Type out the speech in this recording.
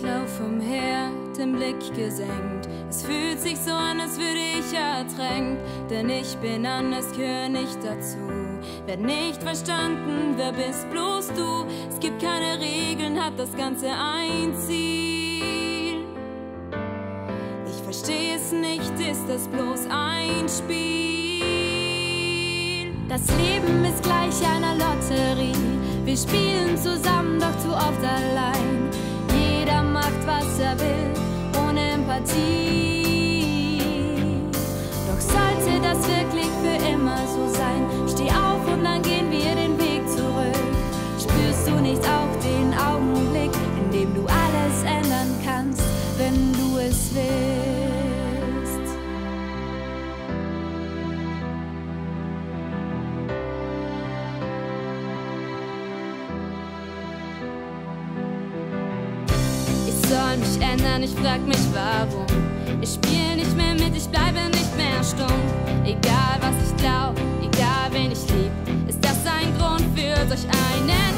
lauf umher, den Blick gesenkt. Es fühlt sich so an, als würde ich ertränkt. Denn ich bin anders, gehör nicht dazu. Werd nicht verstanden, wer bist bloß du? Es gibt keine Regeln, hat das Ganze ein Ziel. Ich verstehe es nicht, ist das bloß ein Spiel? Das Leben ist gleich einer Lotterie. Wir spielen zusammen, doch zu oft allein. Was er will, ohne Empathie. Ich soll mich ändern, ich frag mich warum. Ich spiel nicht mehr mit, ich bleibe nicht mehr stumm. Egal was ich glaub, egal wen ich lieb, ist das ein Grund für solch einen